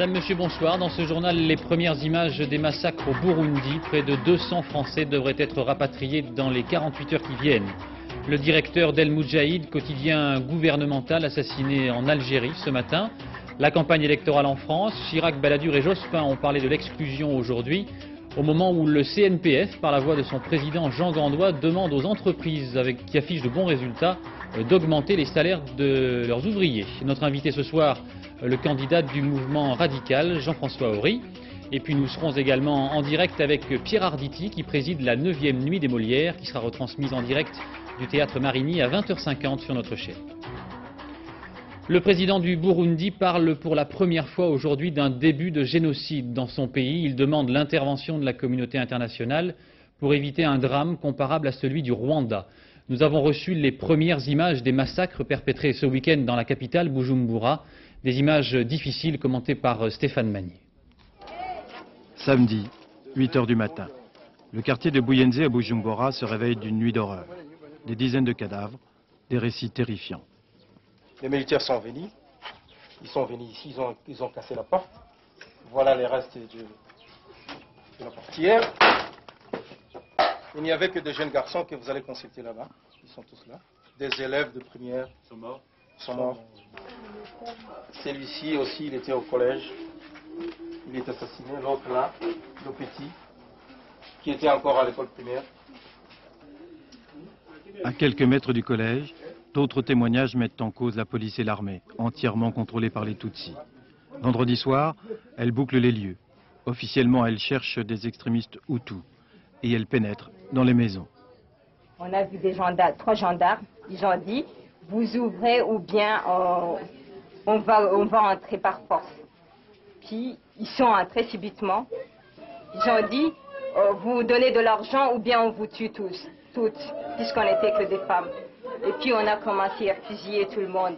Madame, Monsieur, bonsoir. Dans ce journal, les premières images des massacres au Burundi. Près de 200 Français devraient être rapatriés dans les 48 heures qui viennent. Le directeur d'El Moudjahid, quotidien gouvernemental assassiné en Algérie ce matin. La campagne électorale en France. Chirac, Balladur et Jospin ont parlé de l'exclusion aujourd'hui. Au moment où le CNPF, par la voix de son président Jean Gandois, demande aux entreprises qui affichent de bons résultats euh, d'augmenter les salaires de leurs ouvriers. Notre invité ce soir, le candidat du mouvement radical, Jean-François Horry. Et puis nous serons également en direct avec Pierre Arditi qui préside la 9e nuit des Molières qui sera retransmise en direct du théâtre Marigny à 20h50 sur notre chaîne. Le président du Burundi parle pour la première fois aujourd'hui d'un début de génocide dans son pays. Il demande l'intervention de la communauté internationale pour éviter un drame comparable à celui du Rwanda. Nous avons reçu les premières images des massacres perpétrés ce week-end dans la capitale, Bujumbura. Des images difficiles commentées par euh, Stéphane Magny. Samedi, 8 h du matin. Le quartier de Bouyenze à Bujumbura se réveille d'une nuit d'horreur. Des dizaines de cadavres, des récits terrifiants. Les militaires sont venus. Ils sont venus ici, ils ont, cassé la porte. Voilà les restes de, de la portière. Il n'y avait que des jeunes garçons que vous allez consulter là-bas. Ils sont tous là. Des élèves de première. Ils sont morts. Sont morts. Celui-ci aussi, il était au collège. Il est assassiné. L'autre là, le petit, qui était encore à l'école primaire. À quelques mètres du collège, d'autres témoignages mettent en cause la police et l'armée, entièrement contrôlées par les Tutsis. Vendredi soir, elle boucle les lieux. Officiellement, elle cherche des extrémistes Hutus et elle pénètre dans les maisons. On a vu des gendarmes, trois gendarmes, ils ont dit vous ouvrez ou bien euh, on, va, entrer par force. Puis ils sont entrés subitement. Ils ont dit euh, vous donnez de l'argent ou bien on vous tue tous, toutes, puisqu'on n'était que des femmes. Et puis on a commencé à fusiller tout le monde.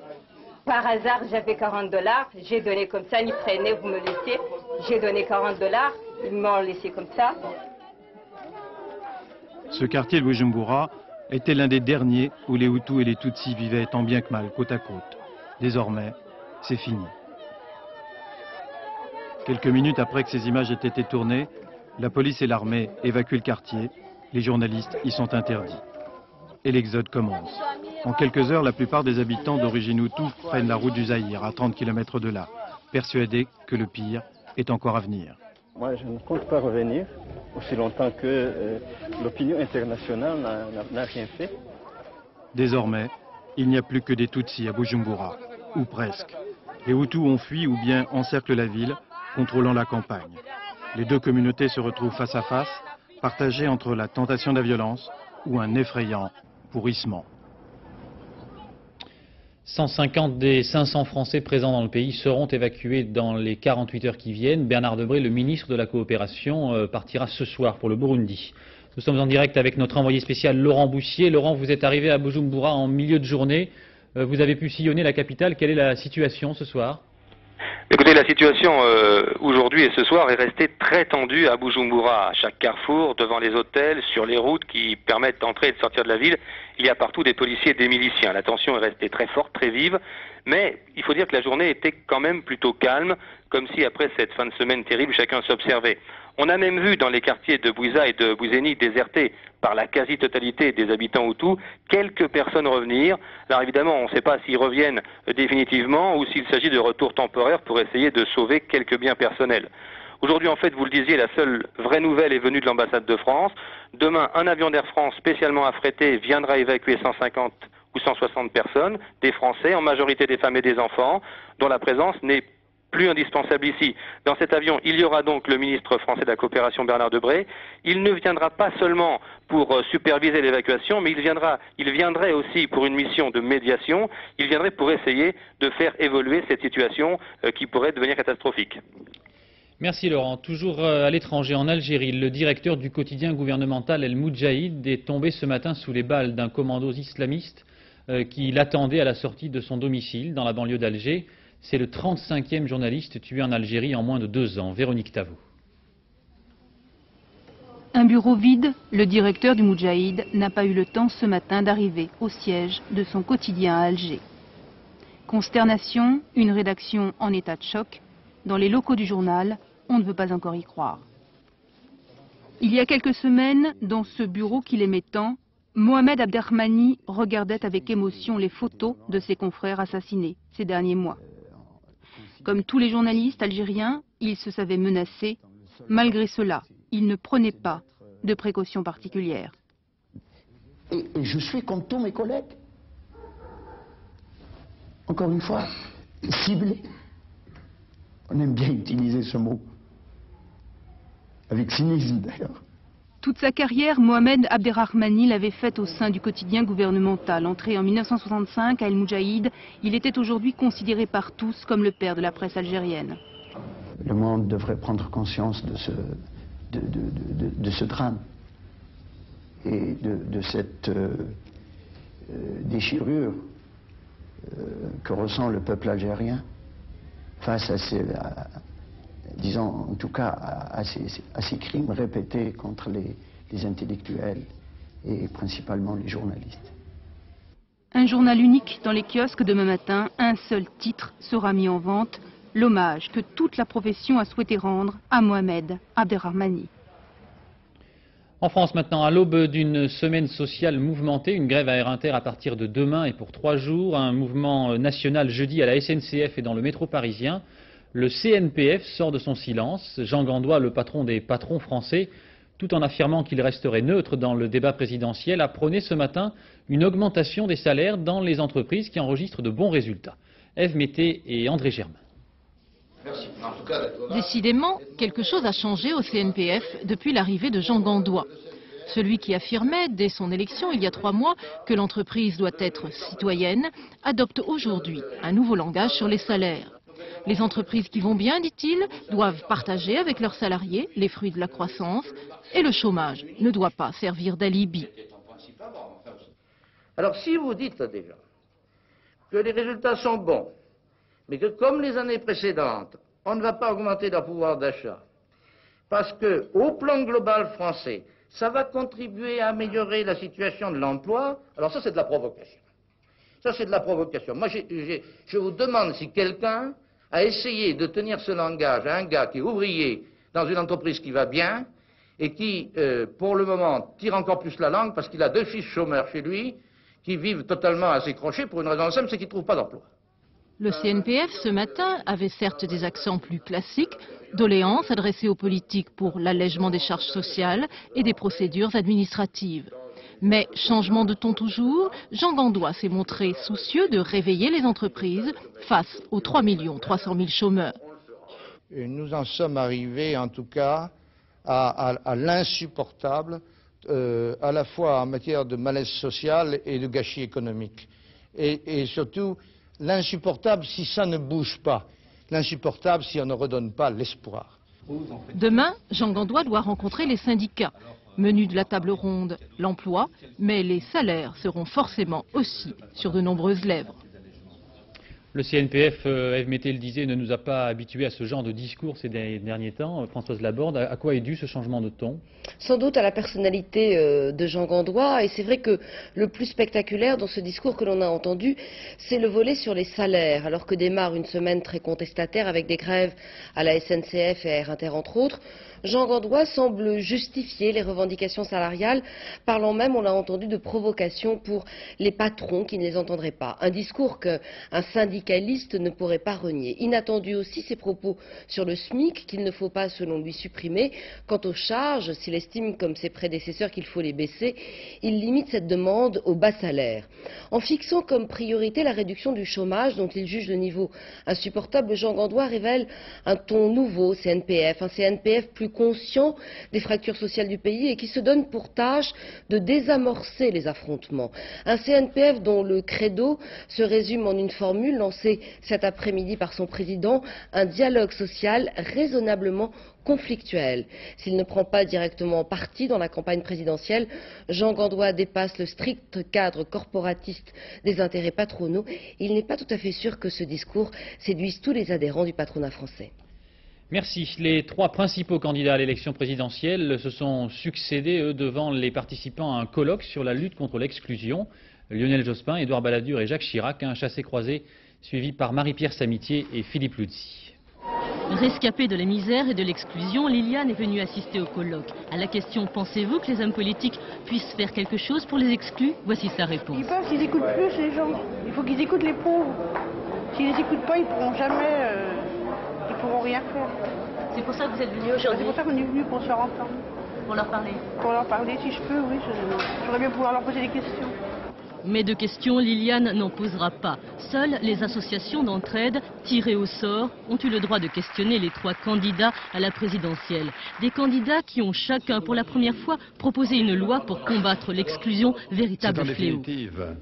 Par hasard, j'avais 40 dollars, j'ai donné comme ça, ils prenaient, vous me laissez. J'ai donné 40 dollars, ils m'ont laissé comme ça. Ce quartier de Bujumbura était l'un des derniers où les Hutus et les Tutsis vivaient tant bien que mal, côte à côte. Désormais, c'est fini. Quelques minutes après que ces images aient été tournées, la police et l'armée évacuent le quartier. Les journalistes y sont interdits. Et l'exode commence. En quelques heures, la plupart des habitants d'origine Hutu prennent la route du Zaïre, à 30 km de là, persuadés que le pire est encore à venir. Moi, je ne compte pas revenir aussi longtemps que euh, l'opinion internationale n'a rien fait. Désormais, il n'y a plus que des Tutsis à Bujumbura, ou presque. Les Hutus ont fui ou bien encerclent la ville, contrôlant la campagne. Les deux communautés se retrouvent face à face, partagées entre la tentation de la violence ou un effrayant pourrissement. 150 des 500 Français présents dans le pays seront évacués dans les 48 heures qui viennent. Bernard Debré, le ministre de la Coopération, euh, partira ce soir pour le Burundi. Nous sommes en direct avec notre envoyé spécial Laurent Boussier. Laurent, vous êtes arrivé à Bujumbura en milieu de journée. Euh, vous avez pu sillonner la capitale. Quelle est la situation ce soir? Écoutez, la situation euh, aujourd'hui et ce soir est restée très tendue à Bujumbura. À chaque carrefour, devant les hôtels, sur les routes qui permettent d'entrer et de sortir de la ville, il y a partout des policiers et des miliciens. La tension est restée très forte, très vive, mais il faut dire que la journée était quand même plutôt calme, comme si après cette fin de semaine terrible, chacun s'observait. On a même vu dans les quartiers de Bouiza et de Bouzeni désertés par la quasi-totalité des habitants Hutus, quelques personnes revenir. Alors évidemment, on ne sait pas s'ils reviennent définitivement ou s'il s'agit de retours temporaires pour essayer de sauver quelques biens personnels. Aujourd'hui, en fait, vous le disiez, la seule vraie nouvelle est venue de l'ambassade de France. Demain, un avion d'Air France spécialement affrété viendra évacuer 150 ou 160 personnes, des Français, en majorité des femmes et des enfants, dont la présence n'est plus indispensable ici. Dans cet avion, il y aura donc le ministre français de la coopération Bernard Debré. Il ne viendra pas seulement pour euh, superviser l'évacuation, mais il, viendra, il viendrait aussi pour une mission de médiation. Il viendrait pour essayer de faire évoluer cette situation euh, qui pourrait devenir catastrophique. Merci Laurent. Toujours euh, à l'étranger, en Algérie, le directeur du quotidien gouvernemental El Moudjahid est tombé ce matin sous les balles d'un commando islamiste qui l'attendait à la sortie de son domicile dans la banlieue d'Alger. C'est le 35e journaliste tué en Algérie en moins de deux ans. Véronique Tavou. Un bureau vide, le directeur du Moudjahid n'a pas eu le temps ce matin d'arriver au siège de son quotidien à Alger. Consternation, une rédaction en état de choc, dans les locaux du journal, on ne veut pas encore y croire. Il y a quelques semaines, dans ce bureau qu'il aimait tant, Mohamed Abderrahmani regardait avec émotion les photos de ses confrères assassinés ces derniers mois. Comme tous les journalistes algériens, il se savait menacé. Malgré cela, il ne prenait pas de précautions particulières. Et je suis comme tous mes collègues. Encore une fois, ciblé. On aime bien utiliser ce mot. Avec cynisme d'ailleurs. Toute sa carrière, Mohamed Abderrahmani l'avait faite au sein du quotidien gouvernemental. Entré en 1965 à El Moudjahid, il était aujourd'hui considéré par tous comme le père de la presse algérienne. Le monde devrait prendre conscience de ce, de, ce drame et de, cette euh, euh, déchirure euh, que ressent le peuple algérien face à ces, disons en tout cas à, ces, crimes répétés contre les, intellectuels et principalement les journalistes. Un journal unique dans les kiosques demain matin, un seul titre sera mis en vente, l'hommage que toute la profession a souhaité rendre à Mohamed Abderrahmani. En France maintenant, à l'aube d'une semaine sociale mouvementée, une grève à Air Inter à partir de demain et pour trois jours, un mouvement national jeudi à la SNCF et dans le métro parisien. Le CNPF sort de son silence. Jean Gandois, le patron des patrons français, tout en affirmant qu'il resterait neutre dans le débat présidentiel, a prôné ce matin une augmentation des salaires dans les entreprises qui enregistrent de bons résultats. Eve Mété et André Germain. Décidément, quelque chose a changé au CNPF depuis l'arrivée de Jean Gandois. Celui qui affirmait dès son élection il y a trois mois que l'entreprise doit être citoyenne adopte aujourd'hui un nouveau langage sur les salaires. Les entreprises qui vont bien, dit-il, doivent partager avec leurs salariés les fruits de la croissance et le chômage ne doit pas servir d'alibi. Alors si vous dites déjà que les résultats sont bons, mais que comme les années précédentes, on ne va pas augmenter leur pouvoir d'achat, parce qu'au plan global français, ça va contribuer à améliorer la situation de l'emploi, alors ça c'est de la provocation. Ça c'est de la provocation. Moi je vous demande si quelqu'un à essayer de tenir ce langage à un gars qui est ouvrier dans une entreprise qui va bien et qui, euh, pour le moment, tire encore plus la langue parce qu'il a deux fils chômeurs chez lui qui vivent totalement à ses crochets pour une raison simple, c'est qu'ils ne trouvent pas d'emploi. Le CNPF, ce matin, avait certes des accents plus classiques, doléances adressées aux politiques pour l'allègement des charges sociales et des procédures administratives. Mais changement de ton toujours, Jean Gandois s'est montré soucieux de réveiller les entreprises face aux 3 300 000 chômeurs. nous en sommes arrivés en tout cas à, l'insupportable, euh, à la fois en matière de malaise social et de gâchis économique. Et, et surtout, l'insupportable si ça ne bouge pas, l'insupportable si on ne redonne pas l'espoir. Demain, Jean Gandois doit rencontrer les syndicats. Menu de la table ronde, l'emploi, mais les salaires seront forcément aussi sur de nombreuses lèvres. Le CNPF, euh, Eve Mété le disait, ne nous a pas habitués à ce genre de discours ces derniers temps. Françoise Laborde, à quoi est dû ce changement de ton? Sans doute à la personnalité euh, de Jean Gandois. Et c'est vrai que le plus spectaculaire dans ce discours que l'on a entendu, c'est le volet sur les salaires. Alors que démarre une semaine très contestataire avec des grèves à la SNCF et à Air Inter entre autres, Jean Gandois semble justifier les revendications salariales, parlant même, on l'a entendu, de provocation pour les patrons qui ne les entendraient pas. Un discours qu'un syndicaliste ne pourrait pas renier. Inattendu aussi ses propos sur le SMIC qu'il ne faut pas, selon lui, supprimer. Quant aux charges, s'il estime, comme ses prédécesseurs, qu'il faut les baisser, il limite cette demande au bas salaire. En fixant comme priorité la réduction du chômage, dont il juge le niveau insupportable, Jean Gandois révèle un ton nouveau CNPF, un CNPF plus conscient des fractures sociales du pays et qui se donne pour tâche de désamorcer les affrontements. Un CNPF dont le credo se résume en une formule lancée cet après-midi par son président, un dialogue social raisonnablement conflictuel. S'il ne prend pas directement parti dans la campagne présidentielle, Jean Gandois dépasse le strict cadre corporatiste des intérêts patronaux. Il n'est pas tout à fait sûr que ce discours séduise tous les adhérents du patronat français. Merci. Les trois principaux candidats à l'élection présidentielle se sont succédés, eux, devant les participants à un colloque sur la lutte contre l'exclusion. Lionel Jospin, Édouard Balladur et Jacques Chirac, un chassé-croisé suivi par Marie-Pierre Samitier et Philippe Luzzi. Rescapée de la misère et de l'exclusion, Liliane est venue assister au colloque. À la question « Pensez-vous que les hommes politiques puissent faire quelque chose pour les exclus ?» Voici sa réponse. Ils pensent qu'ils écoutent plus les gens. Il faut qu'ils écoutent les pauvres. S'ils les écoutent pas, ils pourront jamais... Euh, pourront rien faire. C'est pour ça que vous êtes venu aujourd'hui C'est pour ça qu'on est venu pour se rendre Pour leur parler Pour leur parler, si je peux, oui. J'aurais bien pouvoir leur poser des questions. Mais de questions, Liliane n'en posera pas. Seules les associations d'entraide tirées au sort ont eu le droit de questionner les trois candidats à la présidentielle. Des candidats qui ont chacun, pour la première fois, proposé une loi pour combattre l'exclusion, véritable fléau. définitive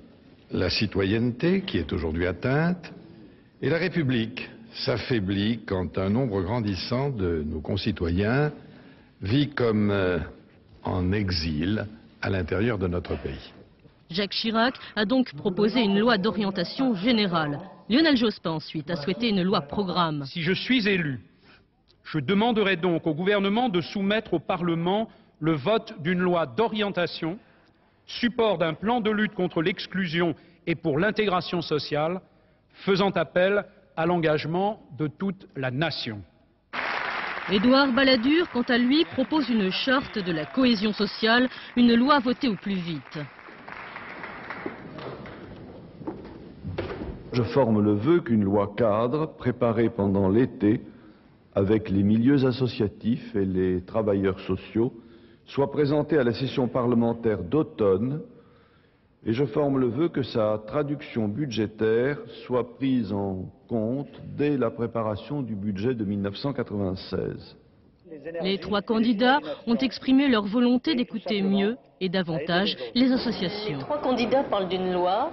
la citoyenneté qui est aujourd'hui atteinte et la République s'affaiblit quand un nombre grandissant de nos concitoyens vit comme euh, en exil à l'intérieur de notre pays. Jacques Chirac a donc proposé une loi d'orientation générale. Lionel Jospin ensuite a souhaité une loi programme. Si je suis élu, je demanderai donc au gouvernement de soumettre au Parlement le vote d'une loi d'orientation, support d'un plan de lutte contre l'exclusion et pour l'intégration sociale, faisant appel à l'engagement de toute la nation. Édouard Balladur, quant à lui, propose une charte de la cohésion sociale, une loi votée au plus vite. Je forme le vœu qu'une loi cadre, préparée pendant l'été, avec les milieux associatifs et les travailleurs sociaux, soit présentée à la session parlementaire d'automne, et je forme le vœu que sa traduction budgétaire soit prise en compte dès la préparation du budget de 1996. Les trois candidats ont exprimé leur volonté d'écouter mieux et davantage les associations. Les trois candidats parlent d'une loi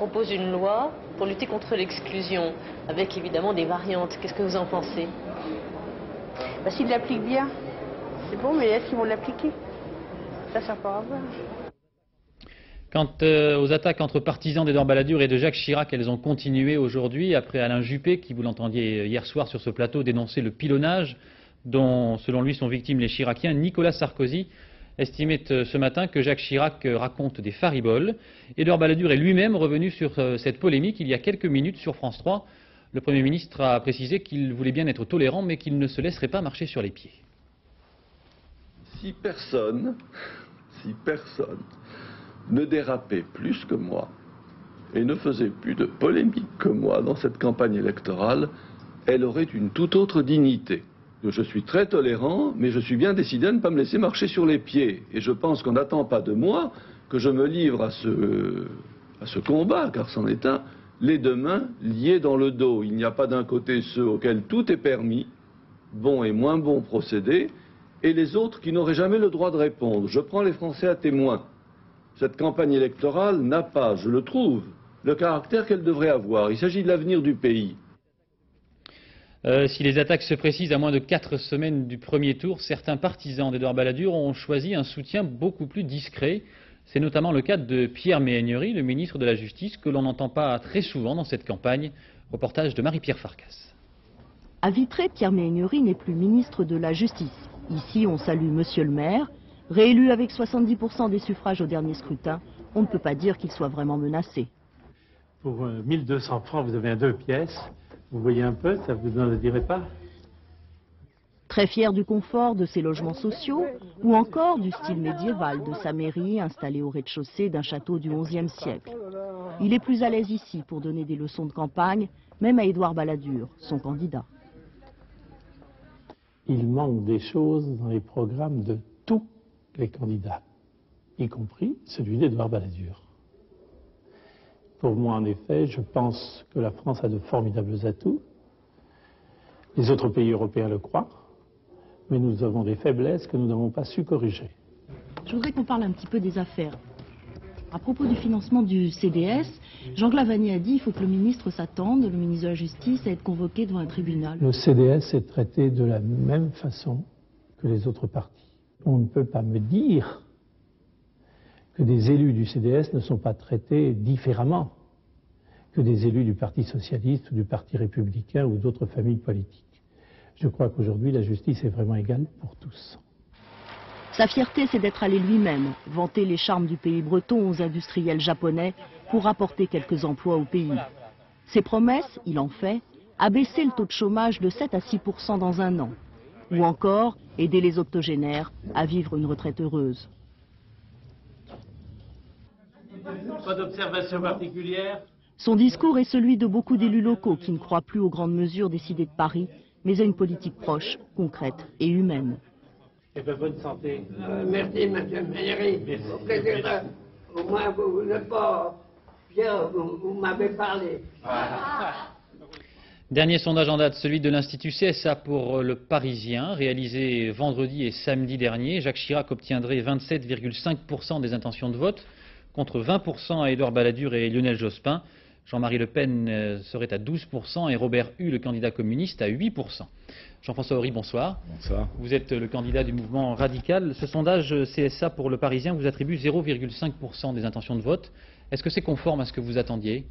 propose une loi pour lutter contre l'exclusion, avec évidemment des variantes. Qu'est-ce que vous en pensez? Bah, S'ils l'appliquent bien, c'est bon, mais est-ce qu'ils vont l'appliquer? Ça, ça pas à voir. Quant euh, aux attaques entre partisans d'Edouard Balladur et de Jacques Chirac, elles ont continué aujourd'hui après Alain Juppé, qui, vous l'entendiez hier soir sur ce plateau, dénonçait le pilonnage dont, selon lui, sont victimes les Chiraciens. Nicolas Sarkozy estimait euh, ce matin que Jacques Chirac euh, raconte des fariboles. Édouard Balladur est lui-même revenu sur cette polémique il y a quelques minutes sur France 3. Le Premier ministre a précisé qu'il voulait bien être tolérant, mais qu'il ne se laisserait pas marcher sur les pieds. Si personne, si personne ne dérapait plus que moi et ne faisait plus de polémique que moi dans cette campagne électorale, elle aurait une toute autre dignité. Je suis très tolérant, mais je suis bien décidé à ne pas me laisser marcher sur les pieds. Et je pense qu'on n'attend pas de moi que je me livre à ce, combat, car c'en est un, les deux mains liées dans le dos. Il n'y a pas d'un côté ceux auxquels tout est permis, bons et moins bons procédés, et les autres qui n'auraient jamais le droit de répondre. Je prends les Français à témoin. Cette campagne électorale n'a pas, je le trouve, le caractère qu'elle devrait avoir. Il s'agit de l'avenir du pays. Euh, si les attaques se précisent à moins de quatre semaines du premier tour, certains partisans d'Edouard Balladur ont choisi un soutien beaucoup plus discret. C'est notamment le cas de Pierre Méhaignerie, le ministre de la Justice, que l'on n'entend pas très souvent dans cette campagne. Reportage de Marie-Pierre Farkas. À Vitré, Pierre Méhaignerie n'est plus ministre de la Justice. Ici, on salue Monsieur le maire. Réélu avec 70% des suffrages au dernier scrutin, on ne peut pas dire qu'il soit vraiment menacé. Pour 1200 euh, francs, vous avez deux pièces. Vous voyez un peu, ça vous en dirait pas? Très fier du confort de ses logements sociaux ou encore du style médiéval de sa mairie installée au rez-de-chaussée d'un château du XIe siècle. Il est plus à l'aise ici pour donner des leçons de campagne, même à Édouard Balladur, son candidat. Il manque des choses dans les programmes de les candidats, y compris celui d'Édouard Balladur. Pour moi, en effet, je pense que la France a de formidables atouts. Les autres pays européens le croient, mais nous avons des faiblesses que nous n'avons pas su corriger. Je voudrais qu'on parle un petit peu des affaires. À propos du financement du CDS, Jean Glavani a dit qu'il faut que le ministre s'attende, le ministre de la Justice, à être convoqué devant un tribunal. Le CDS est traité de la même façon que les autres partis. On ne peut pas me dire que des élus du CDS ne sont pas traités différemment que des élus du Parti socialiste ou du Parti républicain ou d'autres familles politiques. Je crois qu'aujourd'hui, la justice est vraiment égale pour tous. Sa fierté, c'est d'être allé lui-même vanter les charmes du pays breton aux industriels japonais pour apporter quelques emplois au pays. Ses promesses, il en fait, abaisser le taux de chômage de 7 à 6% dans un an. Ou encore aider les octogénaires à vivre une retraite heureuse. Pas d'observation particulière? Son discours est celui de beaucoup d'élus locaux qui ne croient plus aux grandes mesures décidées de Paris, mais à une politique proche, concrète et humaine. Et bien, bonne santé. Euh, merci, monsieur. Au moins, vous n'êtes pas bien, vous, vous m'avez parlé. Dernier sondage en date, celui de l'Institut CSA pour le Parisien, réalisé vendredi et samedi dernier. Jacques Chirac obtiendrait 27,5% des intentions de vote, contre 20% à Édouard Balladur et Lionel Jospin. Jean-Marie Le Pen euh, serait à 12% et Robert Hue, le candidat communiste, à 8%. Jean-François Horry, bonsoir. Bonsoir. Vous êtes le candidat du mouvement radical. Ce sondage CSA pour le Parisien vous attribue 0,5% des intentions de vote. Est-ce que c'est conforme à ce que vous attendiez?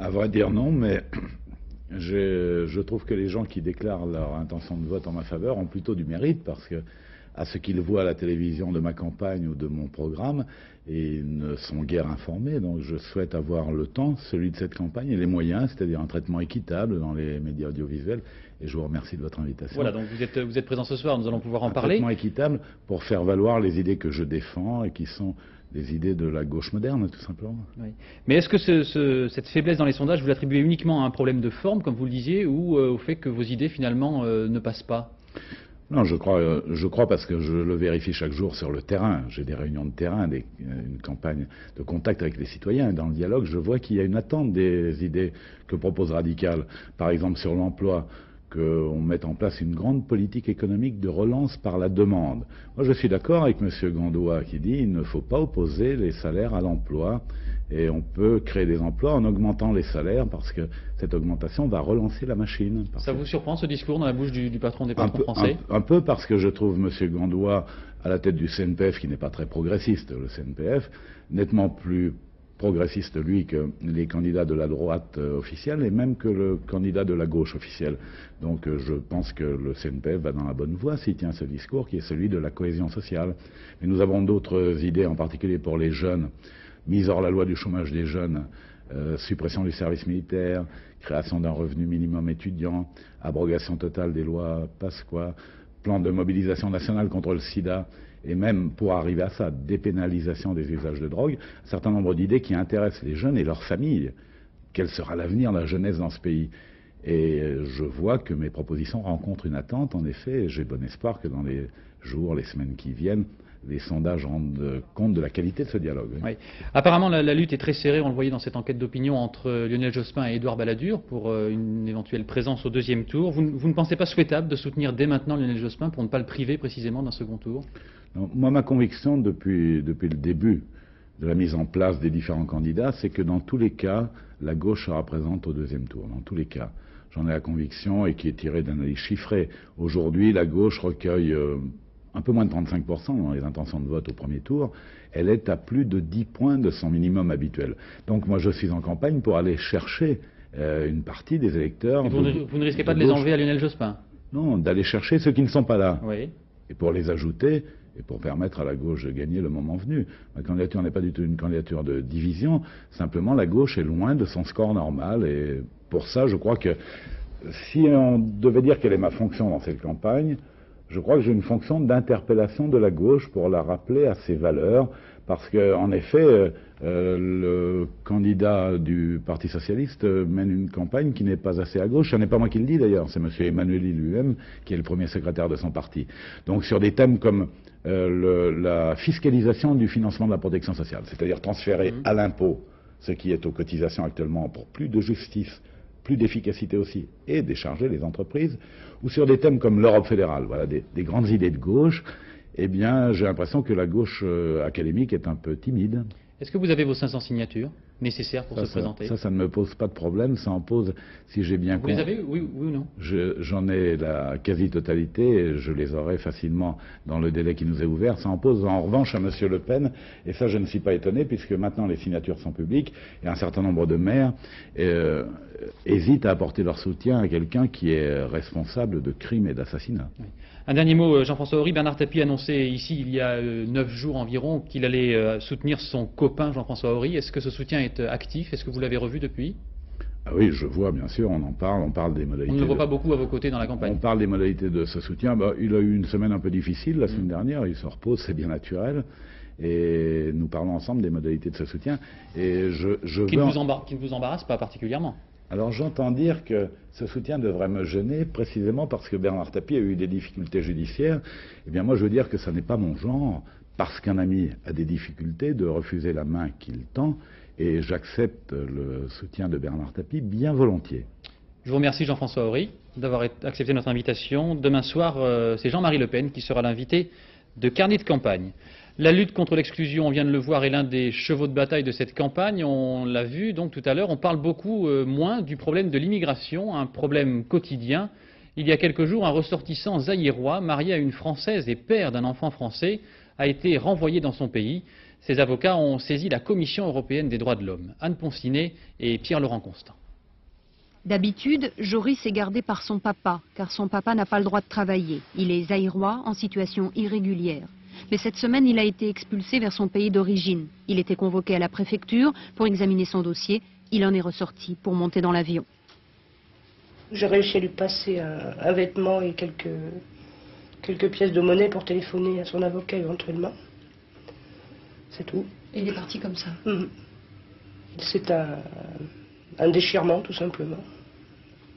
À vrai dire non, mais je, je, trouve que les gens qui déclarent leur intention de vote en ma faveur ont plutôt du mérite parce que à ce qu'ils voient à la télévision de ma campagne ou de mon programme et ils ne sont guère informés. Donc je souhaite avoir le temps, celui de cette campagne, et les moyens, c'est-à-dire un traitement équitable dans les médias audiovisuels. Et je vous remercie de votre invitation. Voilà, donc vous êtes, vous êtes présent ce soir, nous allons pouvoir en un parler. traitement équitable pour faire valoir les idées que je défends et qui sont des idées de la gauche moderne, tout simplement. Oui. Mais est-ce que ce, ce, cette faiblesse dans les sondages, vous l'attribuez uniquement à un problème de forme, comme vous le disiez, ou euh, au fait que vos idées, finalement, euh, ne passent pas? Non, je crois, euh, je crois parce que je le vérifie chaque jour sur le terrain. J'ai des réunions de terrain, des, une campagne de contact avec les citoyens. Et dans le dialogue, je vois qu'il y a une attente des idées que propose Radical. Par exemple, sur l'emploi, qu'on mette en place une grande politique économique de relance par la demande. Moi, je suis d'accord avec M. Gandois qui dit qu'il ne faut pas opposer les salaires à l'emploi et on peut créer des emplois en augmentant les salaires parce que cette augmentation va relancer la machine. Ça vous surprend ce discours dans la bouche du, du patron des patrons français un, un, peu parce que je trouve M. Gandois à la tête du CNPF, qui n'est pas très progressiste, le CNPF, nettement plus progressiste, lui, que les candidats de la droite euh, officielle et même que le candidat de la gauche officielle. Donc euh, je pense que le CNPF va dans la bonne voie s'il tient ce discours qui est celui de la cohésion sociale. Mais nous avons d'autres idées, en particulier pour les jeunes mise hors la loi du chômage des jeunes, euh, suppression du service militaire, création d'un revenu minimum étudiant, abrogation totale des lois Pasqua, plan de mobilisation nationale contre le sida, et même pour arriver à ça, dépénalisation des usages de drogue, un certain nombre d'idées qui intéressent les jeunes et leurs familles. Quel sera l'avenir de la jeunesse dans ce pays? Et je vois que mes propositions rencontrent une attente, en effet, et j'ai bon espoir que dans les jours, les semaines qui viennent, les sondages rendent compte de la qualité de ce dialogue. Apparemment, la, lutte est très serrée, on le voyait dans cette enquête d'opinion, entre Lionel Jospin et Édouard Balladur pour euh, une éventuelle présence au deuxième tour. Vous, ne pensez pas souhaitable de soutenir dès maintenant Lionel Jospin pour ne pas le priver précisément d'un second tour? Moi, ma conviction depuis, depuis le début de la mise en place des différents candidats, c'est que dans tous les cas, la gauche sera présente au deuxième tour. Dans tous les cas. J'en ai la conviction et qui est tirée d'analyses chiffrées. Aujourd'hui, la gauche recueille... Euh, un peu moins de 35% dans les intentions de vote au premier tour, elle est à plus de 10 points de son minimum habituel. Donc moi je suis en campagne pour aller chercher euh, une partie des électeurs. Vous, de, ne, vous, ne, risquez pas de, de les enlever à Lionel Jospin? Non, d'aller chercher ceux qui ne sont pas là. Oui. Et pour les ajouter et pour permettre à la gauche de gagner le moment venu. Ma candidature n'est pas du tout une candidature de division, simplement la gauche est loin de son score normal. Et pour ça je crois que si on devait dire quelle est ma fonction dans cette campagne, je crois que j'ai une fonction d'interpellation de la gauche pour la rappeler à ses valeurs, parce qu'en effet, euh, le candidat du Parti socialiste mène une campagne qui n'est pas assez à gauche. Ce n'est pas moi qui le dis d'ailleurs, c'est M. Emmanueli lui-même qui est le premier secrétaire de son parti. Donc sur des thèmes comme euh, le, la fiscalisation du financement de la protection sociale, c'est-à-dire transférer mmh. à l'impôt ce qui est aux cotisations actuellement pour plus de justice, plus d'efficacité aussi, et décharger les entreprises, ou sur des thèmes comme l'Europe fédérale, voilà, des, des, grandes idées de gauche, eh bien, j'ai l'impression que la gauche euh, académique est un peu timide. Est-ce que vous avez vos 500 signatures nécessaires pour ça, se présenter ça, ça ne me pose pas de problème. Ça en pose, si j'ai bien compris. Vous les avez, oui, oui ou non J'en ai la quasi-totalité et je les aurai facilement dans le délai qui nous est ouvert. Ça en pose en revanche à M. Le Pen, et ça, je ne suis pas étonné, puisque maintenant les signatures sont publiques et un certain nombre de maires euh, hésitent à apporter leur soutien à quelqu'un qui est responsable de crimes et d'assassinats. Oui. Un dernier mot, Jean-François Horry. Bernard Tapie a annoncé ici, il y a euh, neuf jours environ, qu'il allait euh, soutenir son copain Jean-François Horry. Est-ce que ce soutien est actif? Est-ce que vous l'avez revu depuis? Ah oui, je vois, bien sûr, on en parle, on parle des modalités. On ne le voit de- pas beaucoup à vos côtés dans la campagne. On parle des modalités de ce soutien. Bah, il a eu une semaine un peu difficile la semaine dernière, il se repose, c'est bien naturel. Et nous parlons ensemble des modalités de ce soutien. Et je, je Qui veux ne, en- vous embar- qui ne vous embarrasse pas particulièrement. Alors j'entends dire que ce soutien devrait me gêner précisément parce que Bernard Tapie a eu des difficultés judiciaires. Eh bien moi je veux dire que ça n'est pas mon genre, parce qu'un ami a des difficultés, de refuser la main qu'il tend. Et j'accepte le soutien de Bernard Tapie bien volontiers. Je vous remercie Jean-François Horry d'avoir accepté notre invitation. Demain soir, euh, c'est Jean-Marie Le Pen qui sera l'invité de Carnet de campagne. La lutte contre l'exclusion, on vient de le voir, est l'un des chevaux de bataille de cette campagne. On l'a vu donc tout à l'heure. On parle beaucoup euh, moins du problème de l'immigration, un problème quotidien. Il y a quelques jours, un ressortissant zaïrois, marié à une Française et père d'un enfant français, a été renvoyé dans son pays. Ses avocats ont saisi la Commission européenne des droits de l'homme. Anne Poncinet et Pierre-Laurent Constant. D'habitude, Joris est gardé par son papa, car son papa n'a pas le droit de travailler. Il est zaïrois en situation irrégulière. Mais cette semaine, il a été expulsé vers son pays d'origine. Il était convoqué à la préfecture pour examiner son dossier. Il en est ressorti pour monter dans l'avion. J'ai réussi à lui passer un, un vêtement et quelques, quelques pièces de monnaie pour téléphoner à son avocat éventuellement. C'est tout. Et il est parti comme ça Mhm. C'est un, un déchirement, tout simplement.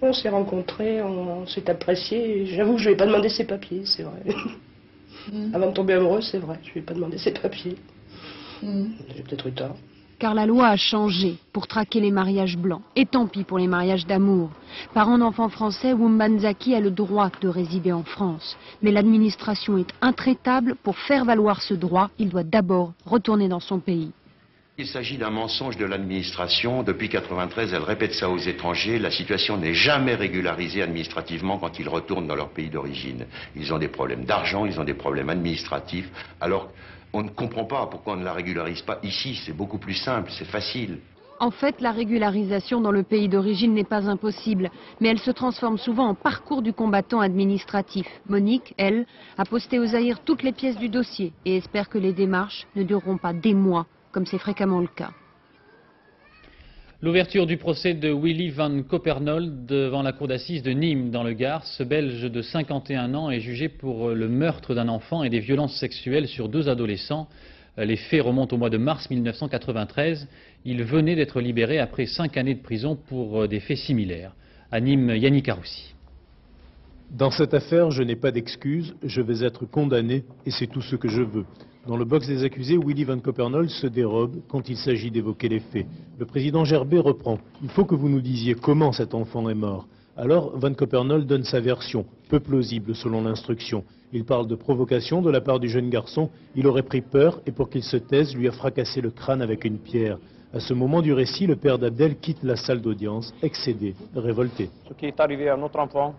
On s'est rencontrés, on, on s'est appréciés. J'avoue que je ne lui ai pas demandé ses papiers, c'est vrai. Avant de tomber amoureux, c'est vrai, je ne lui ai pas demandé ses papiers. J'ai peut-être eu tort. Car la loi a changé pour traquer les mariages blancs. Et tant pis pour les mariages d'amour. Parent d'enfants français, Wumbanzaki a le droit de résider en France. Mais l'administration est intraitable. Pour faire valoir ce droit, il doit d'abord retourner dans son pays. Il s'agit d'un mensonge de l'administration. Depuis 1993, elle répète ça aux étrangers. La situation n'est jamais régularisée administrativement quand ils retournent dans leur pays d'origine. Ils ont des problèmes d'argent, ils ont des problèmes administratifs. Alors, on ne comprend pas pourquoi on ne la régularise pas ici. C'est beaucoup plus simple, c'est facile. En fait, la régularisation dans le pays d'origine n'est pas impossible, mais elle se transforme souvent en parcours du combattant administratif. Monique, elle, a posté aux Zaïre toutes les pièces du dossier et espère que les démarches ne dureront pas des mois, comme c'est fréquemment le cas. L'ouverture du procès de Willy van Coppernold devant la cour d'assises de Nîmes dans le Gard. Ce Belge de 51 ans est jugé pour le meurtre d'un enfant et des violences sexuelles sur deux adolescents. Les faits remontent au mois de mars 1993. Il venait d'être libéré après cinq années de prison pour des faits similaires. À Nîmes, Yannick Aroussi. Dans cette affaire, je n'ai pas d'excuses, je vais être condamné et c'est tout ce que je veux. Dans le box des accusés, Willy Van Coppernold se dérobe quand il s'agit d'évoquer les faits. Le président Gerbet reprend. Il faut que vous nous disiez comment cet enfant est mort. Alors, Van Coppernold donne sa version, peu plausible selon l'instruction. Il parle de provocation de la part du jeune garçon. Il aurait pris peur et pour qu'il se taise, lui a fracassé le crâne avec une pierre. À ce moment du récit, le père d'Abdel quitte la salle d'audience, excédé, révolté. Ce qui est arrivé à notre enfant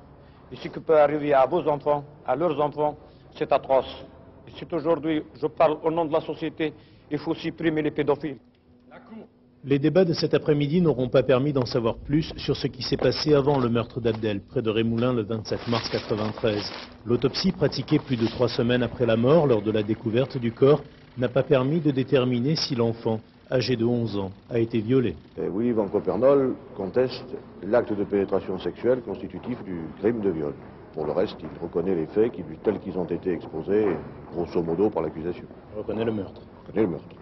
et ce qui peut arriver à vos enfants, à leurs enfants, c'est atroce. C'est aujourd'hui, je parle au nom de la société, il faut supprimer les pédophiles. Les débats de cet après-midi n'auront pas permis d'en savoir plus sur ce qui s'est passé avant le meurtre d'Abdel, près de Rémoulin le 27 mars 1993. L'autopsie pratiquée plus de trois semaines après la mort, lors de la découverte du corps, n'a pas permis de déterminer si l'enfant, âgé de 11 ans, a été violé. Et Willy Van Coppernold conteste l'acte de pénétration sexuelle constitutif du crime de viol. Pour le reste, il reconnaît les faits qui, lui- tels qu'ils ont été exposés, grosso modo, par l'accusation. Il reconnaît le meurtre. Il reconnaît le meurtre.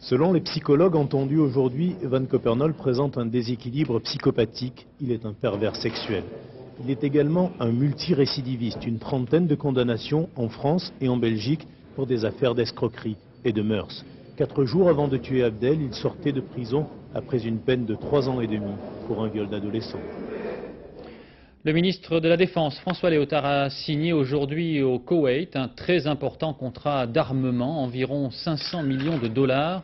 Selon les psychologues entendus aujourd'hui, Van Coppernold présente un déséquilibre psychopathique. Il est un pervers sexuel. Il est également un multirécidiviste, une trentaine de condamnations en France et en Belgique pour des affaires d'escroquerie et de mœurs. Quatre jours avant de tuer Abdel, il sortait de prison après une peine de trois ans et demi pour un viol d'adolescent. Le ministre de la Défense, François Léotard, a signé aujourd'hui au Koweït un très important contrat d'armement, environ 500 millions de dollars,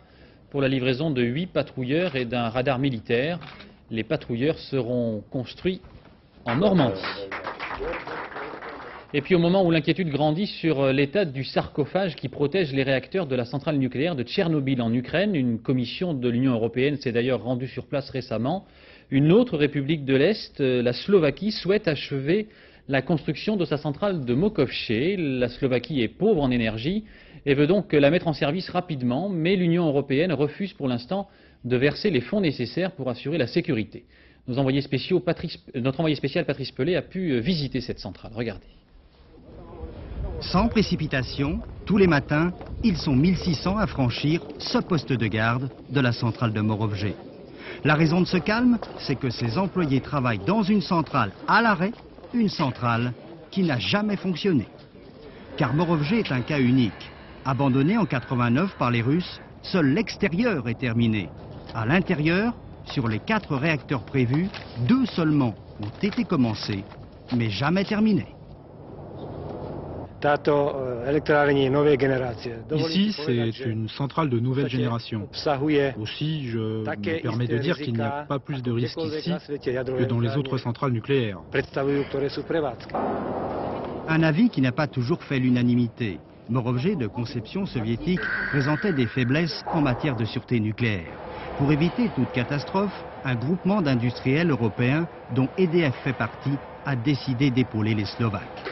pour la livraison de huit patrouilleurs et d'un radar militaire. Les patrouilleurs seront construits en Normandie. Et puis au moment où l'inquiétude grandit sur l'état du sarcophage qui protège les réacteurs de la centrale nucléaire de Tchernobyl en Ukraine, une commission de l'Union européenne s'est d'ailleurs rendue sur place récemment. Une autre république de l'Est, euh, la Slovaquie, souhaite achever la construction de sa centrale de Mokovche. La Slovaquie est pauvre en énergie et veut donc la mettre en service rapidement, mais l'Union européenne refuse pour l'instant de verser les fonds nécessaires pour assurer la sécurité. notre envoyé spécial Patrice Pelé a pu visiter cette centrale. Regardez. Sans précipitation, tous les matins, ils sont 1600 à franchir ce poste de garde de la centrale de Morovje. La raison de ce calme, c'est que ces employés travaillent dans une centrale à l'arrêt, une centrale qui n'a jamais fonctionné. Car Morovje est un cas unique. Abandonné en 89 par les Russes, seul l'extérieur est terminé. À l'intérieur, sur les quatre réacteurs prévus, deux seulement ont été commencés, mais jamais terminés. Ici, c'est une centrale de nouvelle génération. Aussi, je me permets de dire qu'il n'y a pas plus de risques ici que dans les autres centrales nucléaires. Un avis qui n'a pas toujours fait l'unanimité. Morovje, de conception soviétique, présentait des faiblesses en matière de sûreté nucléaire. Pour éviter toute catastrophe, un groupement d'industriels européens, dont EDF fait partie, a décidé d'épauler les Slovaques.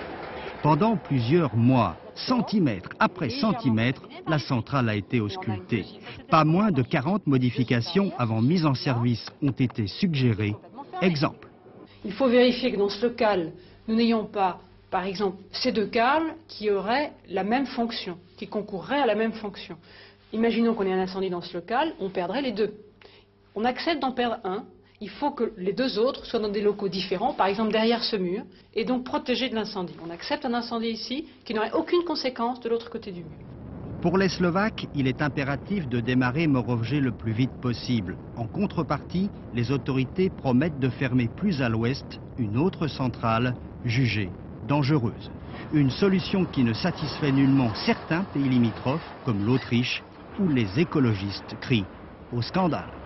Pendant plusieurs mois, centimètre après centimètre, la centrale a été auscultée. Pas moins de 40 modifications avant mise en service ont été suggérées. Exemple. Il faut vérifier que dans ce local, nous n'ayons pas, par exemple, ces deux câbles qui auraient la même fonction, qui concourraient à la même fonction. Imaginons qu'on ait un incendie dans ce local, on perdrait les deux. On accepte d'en perdre un, il faut que les deux autres soient dans des locaux différents, par exemple derrière ce mur, et donc protégés de l'incendie. On accepte un incendie ici qui n'aurait aucune conséquence de l'autre côté du mur. Pour les Slovaques, il est impératif de démarrer Morovje le plus vite possible. En contrepartie, les autorités promettent de fermer plus à l'ouest une autre centrale jugée dangereuse. Une solution qui ne satisfait nullement certains pays limitrophes, comme l'Autriche, où les écologistes crient au scandale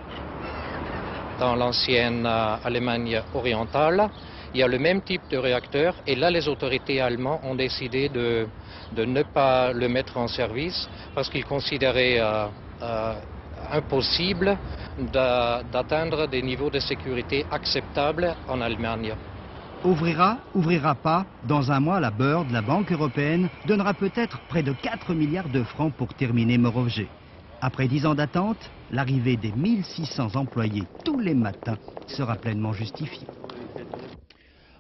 dans l'ancienne euh, Allemagne orientale. Il y a le même type de réacteur et là les autorités allemandes ont décidé de, ne pas le mettre en service parce qu'ils considéraient euh, euh, impossible d'atteindre des niveaux de sécurité acceptables en Allemagne. Ouvrira, ouvrira pas, dans un mois la BIRD, la Banque européenne, donnera peut-être près de 4 milliards de francs pour terminer Morovje. Après 10 ans d'attente, l'arrivée des 1600 employés tous les matins sera pleinement justifiée.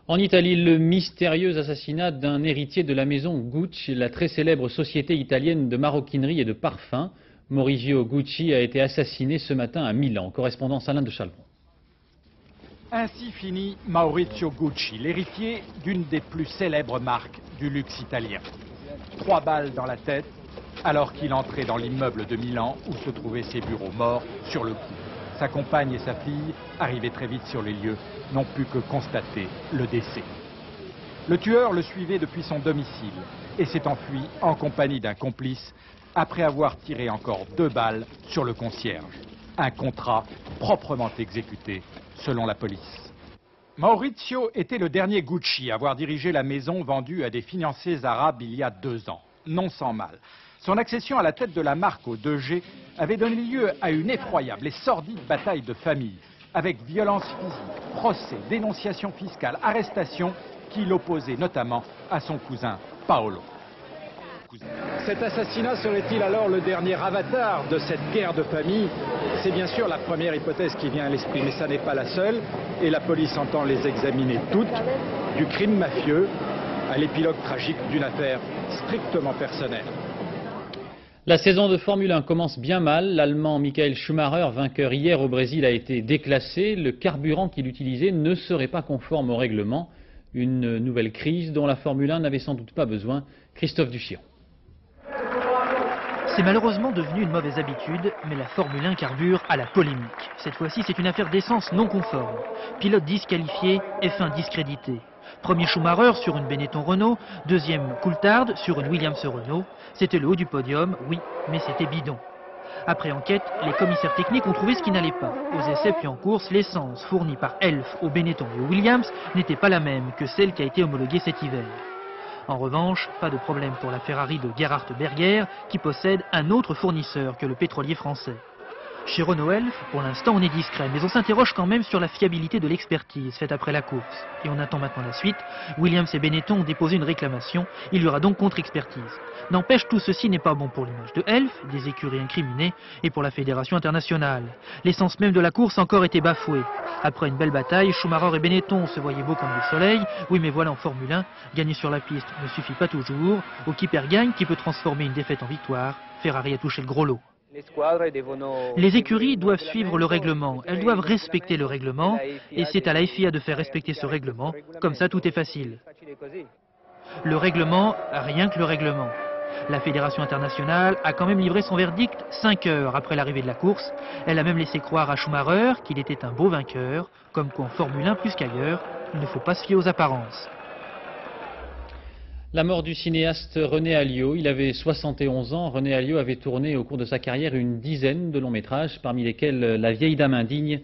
En Italie, le mystérieux assassinat d'un héritier de la maison Gucci, la très célèbre société italienne de maroquinerie et de parfums. Maurizio Gucci a été assassiné ce matin à Milan. Correspondance Alain de Chalbon. Ainsi finit Maurizio Gucci, l'héritier d'une des plus célèbres marques du luxe italien. Trois balles dans la tête, alors qu'il entrait dans l'immeuble de Milan où se trouvaient ses bureaux morts sur le coup. Sa compagne et sa fille, arrivées très vite sur les lieux, n'ont pu que constater le décès. Le tueur le suivait depuis son domicile et s'est enfui en compagnie d'un complice après avoir tiré encore deux balles sur le concierge. Un contrat proprement exécuté selon la police. Maurizio était le dernier Gucci à avoir dirigé la maison vendue à des financiers arabes il y a deux ans. Non sans mal. Son accession à la tête de la marque au 2G avait donné lieu à une effroyable et sordide bataille de famille, avec violence physique, procès, dénonciation fiscale, arrestation, qui l'opposait notamment à son cousin Paolo. Cet assassinat serait-il alors le dernier avatar de cette guerre de famille C'est bien sûr la première hypothèse qui vient à l'esprit, mais ça n'est pas la seule, et la police entend les examiner toutes, du crime mafieux à l'épilogue tragique d'une affaire strictement personnelle. La saison de Formule 1 commence bien mal. L'Allemand Michael Schumacher, vainqueur hier au Brésil, a été déclassé. Le carburant qu'il utilisait ne serait pas conforme au règlement. Une nouvelle crise dont la Formule 1 n'avait sans doute pas besoin. Christophe Duchiron. C'est malheureusement devenu une mauvaise habitude, mais la Formule 1 carbure à la polémique. Cette fois-ci, c'est une affaire d'essence non conforme. Pilote disqualifié, F1 discrédité. Premier Schumacher sur une Benetton Renault, deuxième Coulthard sur une Williams Renault. C'était le haut du podium, oui, mais c'était bidon. Après enquête, les commissaires techniques ont trouvé ce qui n'allait pas. Aux essais puis en course, l'essence fournie par Elf au Benetton et au Williams n'était pas la même que celle qui a été homologuée cet hiver. En revanche, pas de problème pour la Ferrari de Gerhard Berger qui possède un autre fournisseur que le pétrolier français. Chez Renault pour l'instant, on est discret, mais on s'interroge quand même sur la fiabilité de l'expertise faite après la course. Et on attend maintenant la suite. Williams et Benetton ont déposé une réclamation. Il y aura donc contre-expertise. N'empêche, tout ceci n'est pas bon pour l'image de Elf, des écuries incriminées, et pour la Fédération internationale. L'essence même de la course a encore été bafouée. Après une belle bataille, Schumacher et Benetton se voyaient beaux comme le soleil. Oui, mais voilà, en Formule 1, gagner sur la piste ne suffit pas toujours. Au qui perd gagne, qui peut transformer une défaite en victoire, Ferrari a touché le gros lot. Les écuries doivent suivre le règlement, elles doivent respecter le règlement, et c'est à la FIA de faire respecter ce règlement, comme ça tout est facile. Le règlement, rien que le règlement. La Fédération internationale a quand même livré son verdict 5 heures après l'arrivée de la course. Elle a même laissé croire à Schumacher qu'il était un beau vainqueur, comme qu'en Formule 1 plus qu'ailleurs, il ne faut pas se fier aux apparences. La mort du cinéaste René Alliot, il avait 71 ans. René Alliot avait tourné au cours de sa carrière une dizaine de longs métrages, parmi lesquels La vieille dame indigne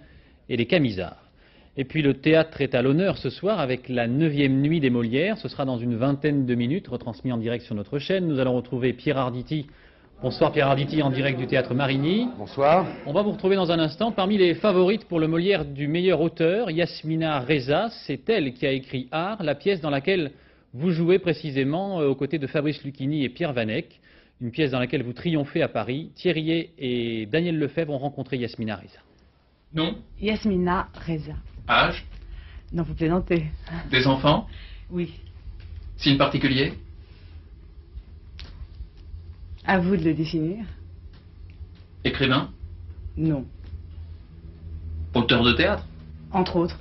et Les Camisards. Et puis le théâtre est à l'honneur ce soir avec la neuvième nuit des Molières. Ce sera dans une vingtaine de minutes, retransmis en direct sur notre chaîne. Nous allons retrouver Pierre Arditi. Bonsoir Pierre Arditi en direct du théâtre Marigny. Bonsoir. On va vous retrouver dans un instant parmi les favorites pour le Molière du meilleur auteur, Yasmina Reza. C'est elle qui a écrit Art, la pièce dans laquelle vous jouez précisément euh, aux côtés de Fabrice Lucchini et Pierre Vanek, une pièce dans laquelle vous triomphez à Paris. Thierry et Daniel Lefebvre ont rencontré Yasmina Reza. Non Yasmina Reza. Âge Non, vous plaisantez. Des enfants Oui. Signe particulier À vous de le définir. Écrivain Non. Auteur de théâtre Entre autres.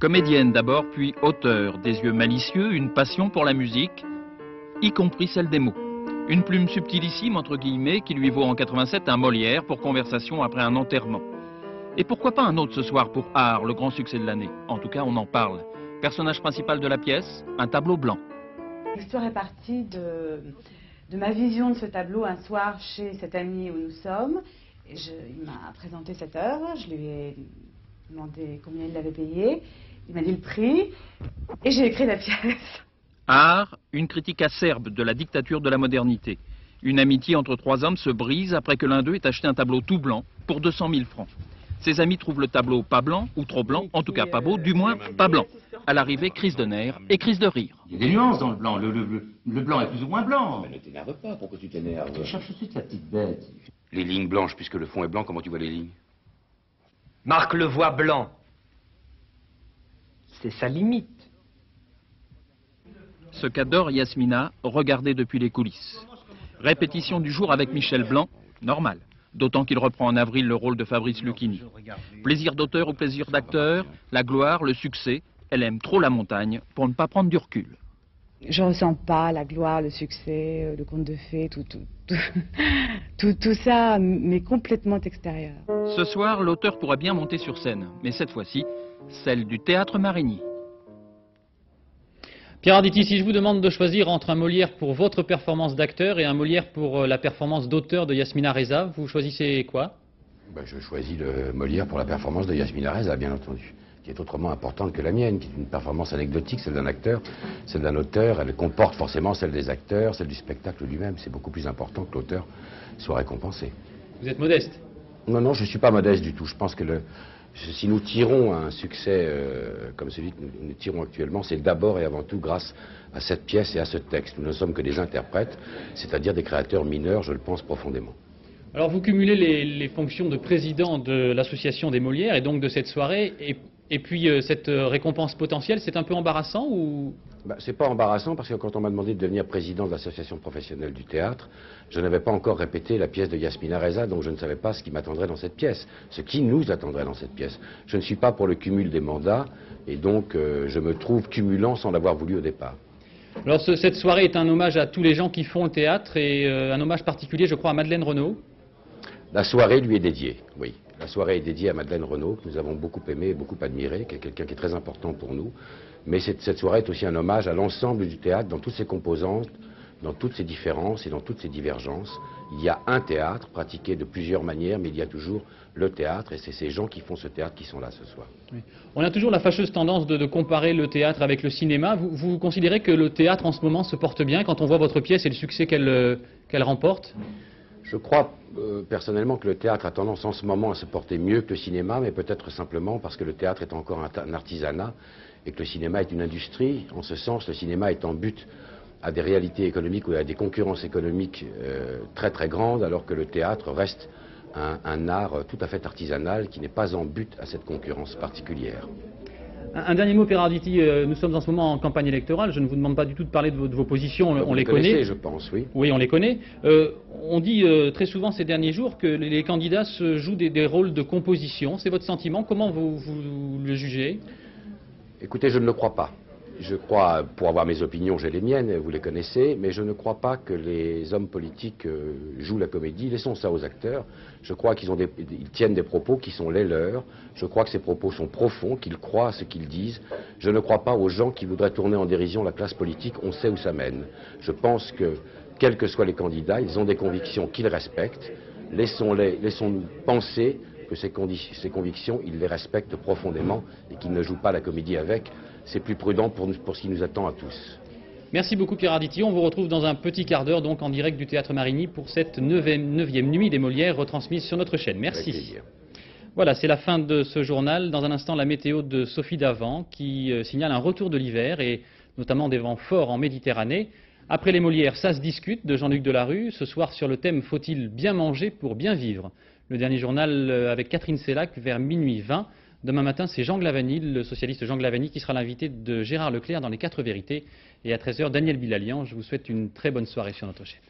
Comédienne d'abord, puis auteur, des yeux malicieux, une passion pour la musique, y compris celle des mots. Une plume subtilissime, entre guillemets, qui lui vaut en 87 un Molière pour conversation après un enterrement. Et pourquoi pas un autre ce soir pour Art, le grand succès de l'année En tout cas, on en parle. Personnage principal de la pièce, un tableau blanc. L'histoire est partie de, ma vision de ce tableau un soir chez cet ami où nous sommes. Il m'a présenté cette œuvre, je lui ai demandé combien il l'avait payé. Il m'a dit le prix et j'ai écrit la pièce. Art, une critique acerbe de la dictature de la modernité. Une amitié entre trois hommes se brise après que l'un d'eux ait acheté un tableau tout blanc pour 200 000 francs. Ses amis trouvent le tableau pas blanc ou trop blanc, en tout cas pas beau, du moins pas blanc. À l'arrivée, crise de nerfs et crise de rire. Il y a des nuances dans le blanc. Le, le, blanc est plus ou moins blanc. Mais ne t'énerve pas, pourquoi tu t'énerves? Je cherche tout de ta petite bête. Les lignes blanches, puisque le fond est blanc, comment tu vois les lignes? Marc le voit blanc. C'est sa limite. Ce qu'adore Yasmina, regardez depuis les coulisses. Répétition du jour avec Michel Blanc, normal. D'autant qu'il reprend en avril le rôle de Fabrice Lucchini. Plaisir d'auteur ou plaisir d'acteur, la gloire, le succès, elle aime trop la montagne pour ne pas prendre du recul. Je ressens pas la gloire, le succès, euh, le conte de fées, tout, tout, tout, tout, ça, mais complètement extérieur. Ce soir, l'auteur pourra bien monter sur scène, mais cette fois-ci, celle du théâtre Marigny. Pierre Arditi, si je vous demande de choisir entre un Molière pour votre performance d'acteur et un Molière pour euh, la performance d'auteur de Yasmina Reza, vous choisissez quoi? Ben, Je choisis le Molière pour la performance de Yasmina Reza, bien entendu, qui est autrement importante que la mienne, qui est une performance anecdotique, celle d'un acteur, celle d'un auteur, elle comporte forcément celle des acteurs, celle du spectacle lui-même. C'est beaucoup plus important que l'auteur soit récompensé. Vous êtes modeste? Non, non, je ne suis pas modeste du tout. Je pense que le, si nous tirons un succès euh, comme celui que nous, tirons actuellement, c'est d'abord et avant tout grâce à cette pièce et à ce texte. Nous ne sommes que des interprètes, c'est-à-dire des créateurs mineurs, je le pense profondément. Alors vous cumulez les, fonctions de président de l'association des Molières et donc de cette soirée, et, puis euh, cette euh, récompense potentielle, c'est un peu embarrassant ou? Bah, C'est pas embarrassant parce que quand on m'a demandé de devenir président de l'association professionnelle du théâtre, je n'avais pas encore répété la pièce de Yasmina Reza, donc je ne savais pas ce qui m'attendrait dans cette pièce, ce qui nous attendrait dans cette pièce. Je ne suis pas pour le cumul des mandats, et donc euh, je me trouve cumulant sans l'avoir voulu au départ. Alors cette soirée est un hommage à tous les gens qui font le théâtre, et euh, un hommage particulier, je crois, à Madeleine Renaud. La soirée lui est dédiée, oui. La soirée est dédiée à Madeleine Renaud, que nous avons beaucoup aimé et beaucoup admiré, qui est quelqu'un qui est très important pour nous. Mais cette, soirée est aussi un hommage à l'ensemble du théâtre, dans toutes ses composantes, dans toutes ces différences et dans toutes ces divergences. Il y a un théâtre pratiqué de plusieurs manières, mais il y a toujours le théâtre, et c'est ces gens qui font ce théâtre qui sont là ce soir. On a toujours la fâcheuse tendance de, comparer le théâtre avec le cinéma. Vous, considérez que le théâtre en ce moment se porte bien quand on voit votre pièce et le succès qu'elle euh, remporte? Je crois euh, personnellement que le théâtre a tendance en ce moment à se porter mieux que le cinéma, mais peut-être simplement parce que le théâtre est encore un, artisanat et que le cinéma est une industrie. En ce sens, le cinéma est en but à des réalités économiques ou à des concurrences économiques euh, très très grandes, alors que le théâtre reste un, art tout à fait artisanal qui n'est pas en but à cette concurrence particulière. Un, dernier mot, Arditi. Euh, nous sommes en ce moment en campagne électorale. Je ne vous demande pas du tout de parler de vos, positions. on les connaît. je pense, oui. Oui, on les connaît. Euh, on dit euh, très souvent ces derniers jours que les, candidats se jouent des, rôles de composition. C'est votre sentiment Comment vous le jugez? Écoutez, je ne le crois pas. Je crois, pour avoir mes opinions, j'ai les miennes, vous les connaissez, mais je ne crois pas que les hommes politiques euh, jouent la comédie. Laissons ça aux acteurs. Je crois qu'ils tiennent des propos qui sont les leurs. Je crois que ces propos sont profonds, qu'ils croient à ce qu'ils disent. Je ne crois pas aux gens qui voudraient tourner en dérision la classe politique. On sait où ça mène. Je pense que, quels que soient les candidats, ils ont des convictions qu'ils respectent. Laissons-les, laissons-nous penser que ces, ces convictions, ils les respectent profondément et qu'ils ne jouent pas la comédie avec c'est plus prudent pour, ce qui nous attend à tous. Merci beaucoup Pierre Arditi. On vous retrouve dans un petit quart d'heure donc en direct du Théâtre Marigny pour cette neuvième, nuit des Molières retransmise sur notre chaîne. Merci. Voilà, c'est la fin de ce journal. Dans un instant, la météo de Sophie Davant qui euh, signale un retour de l'hiver et notamment des vents forts en Méditerranée. Après les Molières, ça se discute de Jean-Luc Delarue. Ce soir sur le thème Faut-il bien manger pour bien vivre? Le dernier journal euh, avec Catherine Sellac vers minuit 20. Demain matin, c'est Jean Glavani, le socialiste Jean Glavani, qui sera l'invité de Gérard Leclerc dans les quatre vérités. Et à 13h, Daniel Bilalian. Je vous souhaite une très bonne soirée sur notre chaîne.